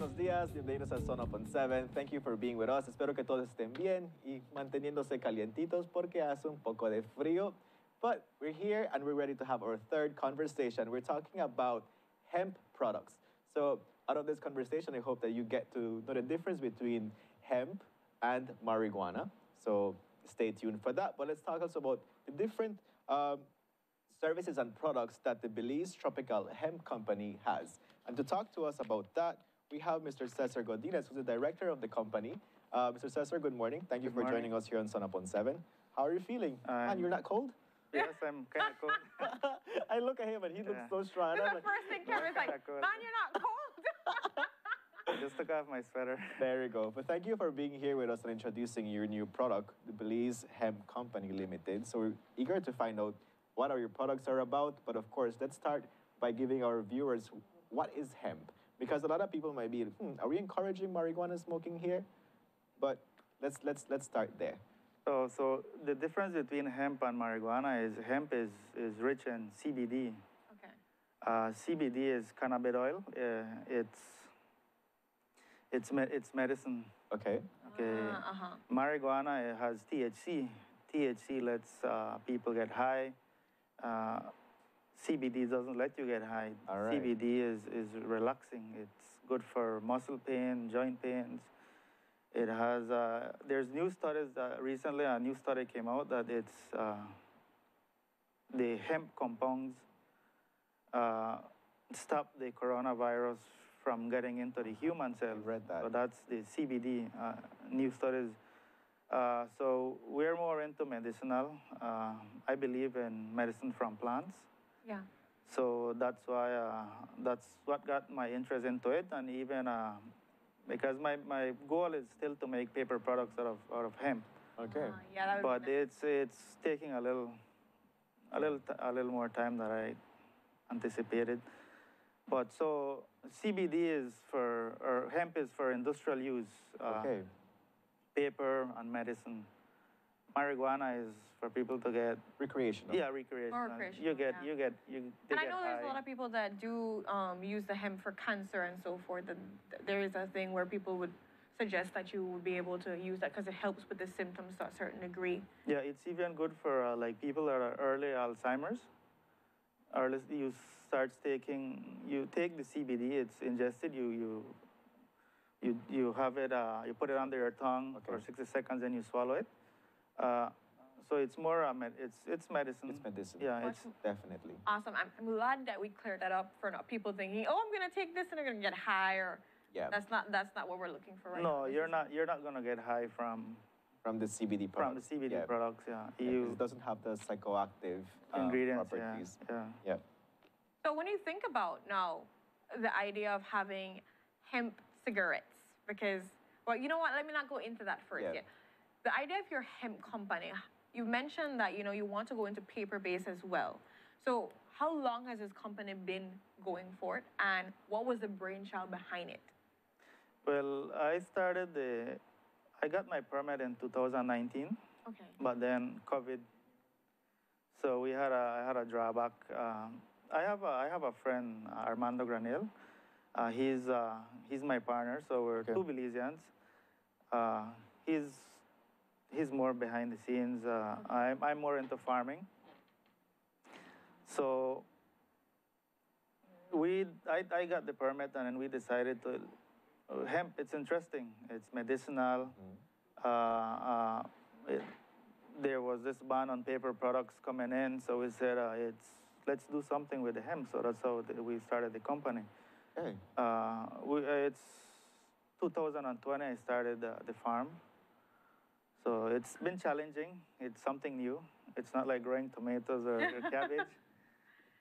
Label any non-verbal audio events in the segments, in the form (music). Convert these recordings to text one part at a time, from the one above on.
Buenos días, bienvenidos a SunUp On 7. Thank you for being with us. Espero que todos estén bien y manteniéndose calientitos porque hace un poco de frío. But we're here and we're ready to have our third conversation. We're talking about hemp products. So, out of this conversation, I hope that you get to know the difference between hemp and marijuana. So, stay tuned for that. But let's talk also about the different um, services and products that the Belize Tropical Hemp Company has. And to talk to us about that, we have Mr. Cesar Godinez, who's the director of the company. Uh, Mr. Cesar, good morning. Thank you Good for morning. joining us here on SunUp On 7. How are you feeling? I'm- and you're not cold? Yes, I'm kind of cold. (laughs) I look at him and he looks so strong. and That's I'm the like, first thing Kevin's like, Kinda cold. man, you're not cold. I (laughs) just took off my sweater. (laughs) there you go. But thank you for being here with us and introducing your new product, the Belize Hemp Company Limited. So we're eager to find out what are your products are about. But of course, let's start by giving our viewers what is hemp. Because a lot of people might be, hmm, are we encouraging marijuana smoking here? But let's let's let's start there. So, so the difference between hemp and marijuana is hemp is, is rich in CBD. okay. Uh, CBD is cannabis oil. Uh, it's it's me- it's medicine. Okay. Okay. Uh huh. Marijuana it has THC. THC lets uh, people get high. CBD doesn't let you get high. Right. CBD is, is relaxing. It's good for muscle pain, joint pains. It has, uh, there's new studies that recently a new study came out that it's uh, the hemp compounds uh, stop the coronavirus from getting into the human cells. read that. So that's the CBD uh, new studies. Uh, so we're more into medicinal. Uh, I believe in medicine from plants. Yeah. So that's why uh, that's what got my interest into it, and even uh, because my, my goal is still to make paper products out of out of hemp, Okay. Uh, yeah, that would but be nice. it's it's taking a little a little t- a little more time than I anticipated. But so CBD is for or hemp is for industrial use, uh, okay. paper and medicine. Marijuana is for people to get Recreational. yeah recreational. you recreational, get yeah. you get you. they And I get know there's a lot of people that do um, use the hemp for cancer and so forth. And there is a thing where people would suggest that you would be able to use that because it helps with the symptoms to a certain degree. Yeah, it's even good for uh, like people that are early Alzheimer's. Early, you start taking, you take the CBD. It's ingested. You you you you have it. Uh, you put it under your tongue for 60 seconds, and you swallow it. Uh, so it's more. Med- it's it's medicine. It's medicine. Yeah, it's Definitely. Awesome. I'm, I'm glad that we cleared that up for not people thinking, oh, I'm going to take this and I'm going to get high. Or Yeah. that's not that's not what we're looking for right now. no. You're not. You're not gonna get high from From the CBD products. from the. CBD yeah. products. Yeah, Yeah, 'cause you it doesn't have the psychoactive uh, ingredients. Yeah, properties. yeah. Yeah. So when you think about now the idea of having hemp cigarettes, because well, you know what? Let me not go into that first Yeah. yet. The idea of your hemp company, you mentioned that you know you want to go into paper base as well. So how long has this company been going for it, and what was the brainchild behind it? Well, I started the. I got my permit in 2019. Okay. but then COVID. So we had a I had a drawback. Um, I have a I have a friend Armando Granil. Uh, he's uh, he's my partner, so we're Okay. two Belizeans. Uh, he's he's more behind the scenes. Uh, I'm I'm more into farming. So we I, I got the permit and then we decided to uh, hemp. It's interesting. It's medicinal. Uh, uh, it, there was this ban on paper products coming in, so we said uh, it's let's do something with the hemp. So that's how we started the company. Uh, we, uh, it's 2020. I started the farm. So it's been challenging. It's something new. It's not like growing tomatoes or, or (laughs) cabbage.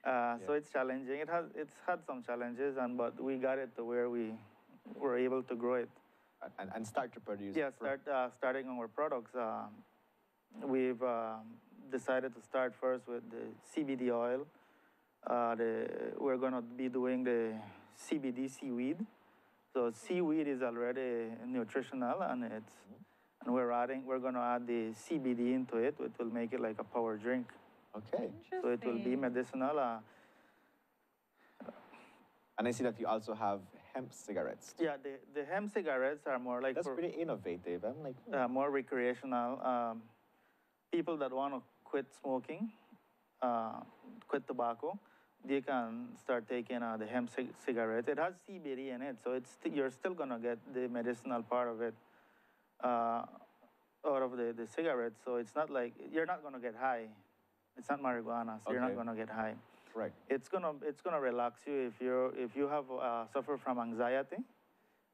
Uh, So it's challenging. It has it's had some challenges, and but we got it to where we were able to grow it. And, and start to produce. Yeah, start uh, starting our products. Um, we've um, decided to start first with the CBD oil. Uh, the, we're gonna be doing the CBD seaweed. So seaweed is already nutritional, and it's and we're adding we're gonna add the CBD into it, which will make it like a power drink. Okay. So it will be medicinal. Uh, And I see that you also have hemp cigarettes. Yeah, the, the hemp cigarettes are more like That's for, pretty innovative. I'm like, hmm, uh, more recreational. Um, people that want to quit smoking, uh, quit tobacco, they can start taking uh, the hemp cig- cigarette. It has CBD in it, so it's st- you're still gonna get the medicinal part of it uh, out of the, the cigarette. So it's not like you're not gonna get high. It's not marijuana, so you're not gonna get high. right. It's gonna it's gonna relax you if you if you have uh, suffer from anxiety.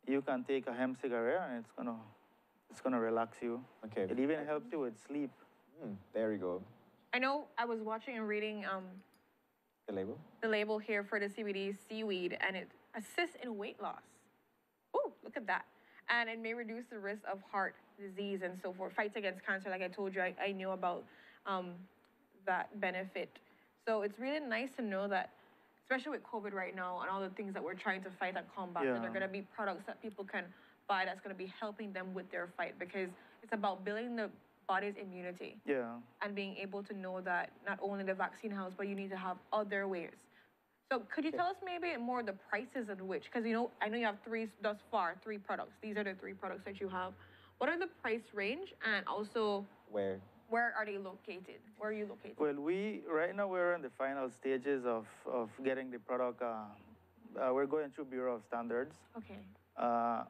You can take a hemp cigarette and it's gonna it's gonna relax you. Okay. It even helps you with sleep. Hmm, there you go. I know I was watching and reading um, The label. the label here for the CBD seaweed, and it assists in weight loss. Ooh, look at that. And it may reduce the risk of heart disease and so forth. Fights against cancer, like I told you, I, I knew about um, that benefit. So it's really nice to know that, especially with COVID right now and all the things that we're trying to fight and combat, that there are going to be products that people can buy that's going to be helping them with their fight because it's about building the body's immunity Yeah. and being able to know that not only the vaccine helps, but you need to have other ways. So could you tell us maybe more the prices of which? Because you know, I know you have three thus far, three products. These are the three products that you have. What are the price range, and also Where? where are they located? Where are you located? Well, we right now we're in the final stages of, of getting the product. Uh, uh, we're going through Bureau of Standards. Okay. Uh,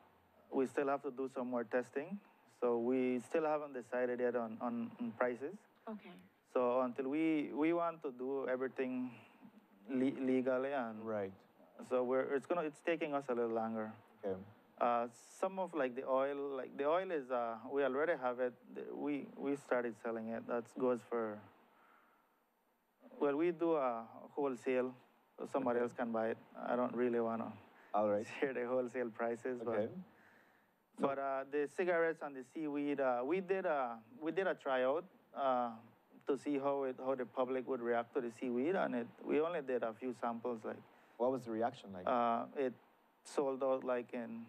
we still have to do some more testing, so we still haven't decided yet on, on, on prices. Okay. So until we we want to do everything le- legally, and Right. so we're it's gonna it's taking us a little longer. Okay. Uh, some of like the oil, like the oil is, uh, we already have it. We we started selling it. That goes for. Well, we do a wholesale, so somebody Okay. else can buy it. I don't really wanna All right. share the wholesale prices, Okay. but but uh, the cigarettes and the seaweed, uh, we did a we did a tryout uh, to see how it how the public would react to the seaweed, and it we only did a few samples. Like What was the reaction like? uh, it sold out like in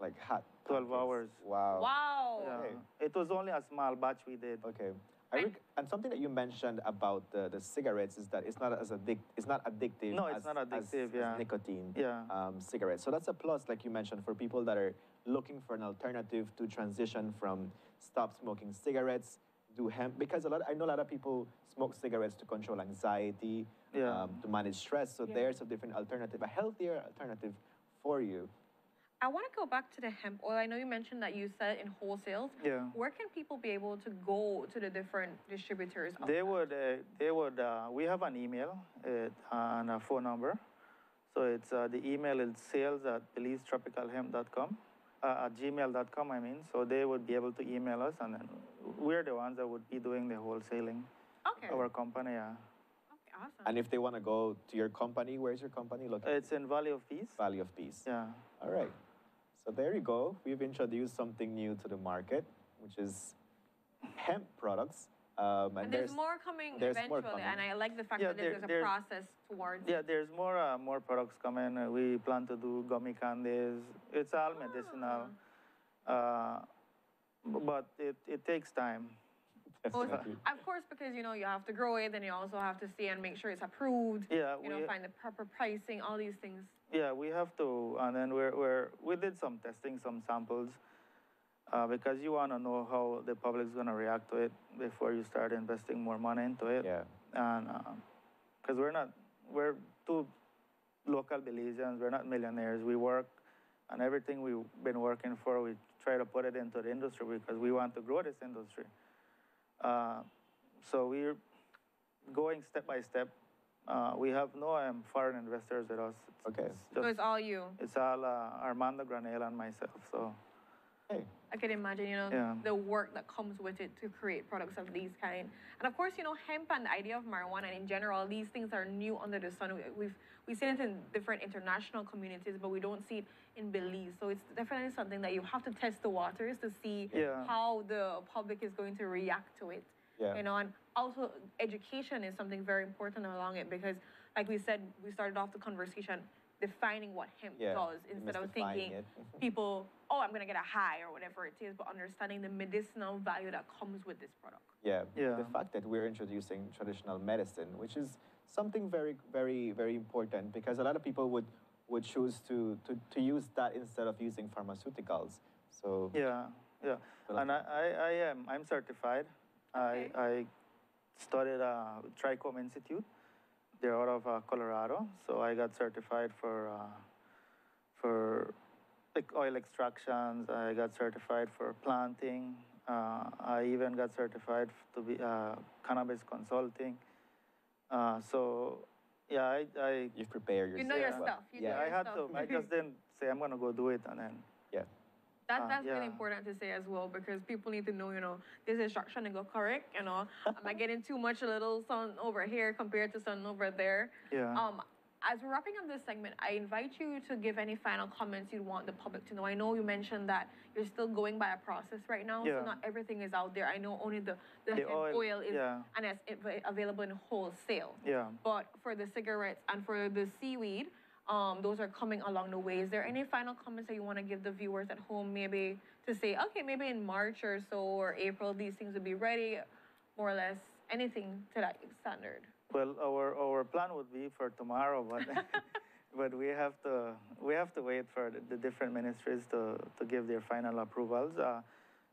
like hot. 12 pancakes. hours. Wow. Wow. Yeah. Okay. It was only a small batch we did. Okay. I And- something that you mentioned about the, the cigarettes is that it's not as addic- it's not addictive. No, it's as, not addictive, as yeah. nicotine. Yeah. Um, cigarettes. So that's a plus, like you mentioned, for people that are looking for an alternative to transition from stop smoking cigarettes, do hemp. Because a lot, I know a lot of people smoke cigarettes to control anxiety, Yeah. um, to manage stress. So Yeah. there's a different alternative, a healthier alternative for you. I want to go back to the hemp oil. I know you mentioned that you sell it in wholesales. Yeah. Where can people be able to go to the different distributors? They that? would, uh, they would, uh, we have an email uh, and a phone number. So it's, uh, the email is sales at belizetropicalhemp.com, uh, at gmail.com, I mean. So they would be able to email us and then we're the ones that would be doing the wholesaling, Okay. our company, yeah. okay. Awesome. And if they want to go to your company, where's your company located? It's in Valley of Peace. Valley of Peace. Yeah. All right. So there you go. We've introduced something new to the market, which is hemp products. Um, and there's, more coming there's more eventually, and. I like the fact Yeah, that there's, there- there's a there's- process towards. Yeah, there's more uh, more products coming. Uh, we plan to do gummy candies. It's all medicinal, uh, but it, it takes time. Well, of course, because you know you have to grow it, then you also have to see and make sure it's approved. Yeah, You know, we, find the proper pricing, all these things. yeah, we have to, and then we're, we're we did some testing, some samples, uh, because you want to know how the public's gonna react to it before you start investing more money into it. Yeah. and because we're not we're two local Belizeans, we're not millionaires. We work, and everything we've been working for, we try to put it into the industry because we want to grow this industry. Uh, so we're going step by step. Uh, we have no um, foreign investors with us. It's, Okay. it's, So it's all you. it's all uh, Armando Granel and myself. So Hey. I can imagine, you know, Yeah. the work that comes with it to create products of these kind. And of course, you know, hemp and the idea of marijuana and in general, these things are new under the sun. We- We've we've seen it in different international communities, but we don't see it in Belize. So it's definitely something that you have to test the waters to see Yeah. how the public is going to react to it. Yeah. You know, and also education is something very important along it because, like we said, we started off the conversation defining what hemp Yeah. does instead of thinking it. (laughs) people, oh, I'm gonna get a high or whatever it is, but understanding the medicinal value that comes with this product. Yeah. Yeah. The fact that we're introducing traditional medicine, which is something very, very, very important because a lot of people would would choose to, to, to use that instead of using pharmaceuticals. So Yeah, yeah. Well, And I, I, I am, I'm certified. Okay. I, I studied uh, Trichome Institute. They're out of uh, Colorado. So I got certified for, uh, for like oil extractions. I got certified for planting. Uh, I even got certified to be uh, cannabis consulting. Uh, so yeah, I, I, you've prepared yourself. You know your stuff. You yeah. I had stuff. to, I just (laughs) didn't say I'm gonna go do it and then, That, Uh, that's really important to say as well because people need to know, you know, this instruction to go correct, you know. Am I getting too much a little sun over here compared to sun over there? yeah. Um, as we're wrapping up this segment, I invite you to give any final comments you'd want the public to know. I know you mentioned that you're still going by a process right now, Yeah. so not everything is out there. I know only the, the, The oil, oil, is yeah. and it's available in wholesale. yeah. But for the cigarettes and for the seaweed, um, those are coming along the way. Is there any final comments that you want to give the viewers at home, maybe to say, okay, maybe in March or so or April, these things will be ready, more or less, anything to that standard? Well, our, our plan would be for tomorrow, but, (laughs) but we have to, we have to wait for the, the different ministries to, to give their final approvals. Uh,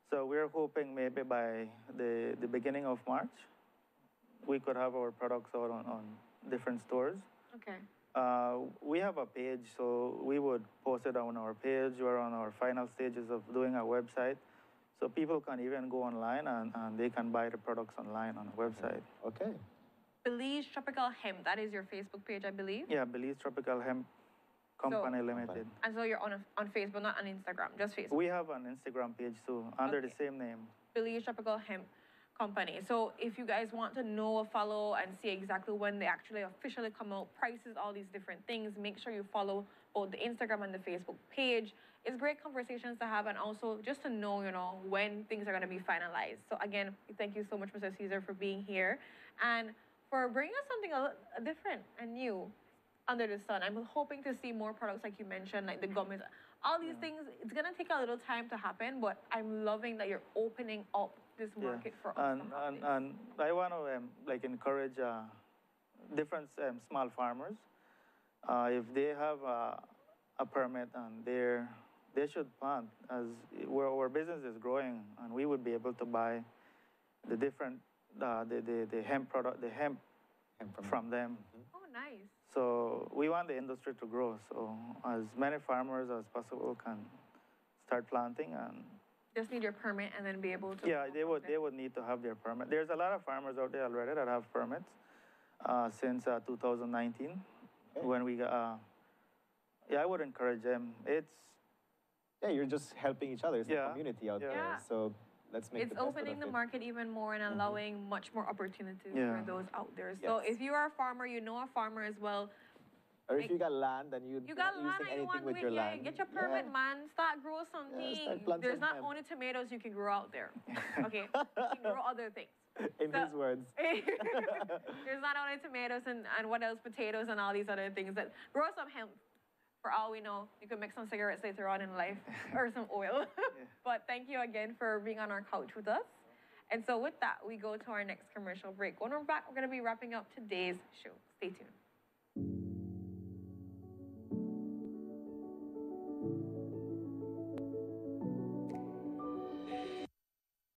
so we're hoping maybe by the, the beginning of March, we could have our products out on, on different stores. Okay. Uh, we have a page, so we would post it on our page. We're on our final stages of doing a website. So people can even go online and, and they can buy the products online on the website. Okay. Belize Tropical Hemp, that is your Facebook page, I believe. Yeah, Belize Tropical Hemp Company Limited. And so you're on, on Facebook, not on Instagram, just Facebook. We have an Instagram page too, under the same name. Belize Tropical Hemp Company. So if you guys want to know, a follow, and see exactly when they actually officially come out, prices, all these different things, make sure you follow both the Instagram and the Facebook page. It's great conversations to have, and also just to know, you know, when things are going to be finalized. So again, thank you so much, Mr. Cesar, for being here and for bringing us something a, different and new under the sun. I'm hoping to see more products like you mentioned, like the gummies. All these things, it's gonna take a little time to happen, but I'm loving that you're opening up this Yeah. market for us. And, and, and I want to um, like encourage uh, different um, small farmers. Uh, if they have uh, a permit and they're, they should plant as where our business is growing and we would be able to buy the different, uh, the, the, the hemp product, the hemp And from them. oh, nice. So we want the industry to grow. So as many farmers as possible can start planting and Just need your permit and then be able to. yeah, they would they would need to have their permit. There's a lot of farmers out there already that have permits uh, since uh, 2019 Okay. when we got. Uh, yeah, I would encourage them. It's Yeah, you're just helping each other. It's Yeah. a community out Yeah. there. Yeah. So let's make It's the best opening the it. market even more and allowing much more opportunities Yeah. for those out there. So Yes. if you are a farmer, you know a farmer as well. Or if you got land then you You got land and you want with your yeah, land, get your permit, yeah. man. Start grow something. start There's not only tomatoes you can grow out there. (laughs) Okay, you can grow other things. In So- his words. (laughs) There's not only tomatoes and, and what else, potatoes and all these other things. That grow some hemp. For all we know, you can make some cigarettes later on in life (laughs) or some oil. but thank you again for being on our couch with us. And so with that, we go to our next commercial break. When we're back, we're going to be wrapping up today's show. Stay tuned.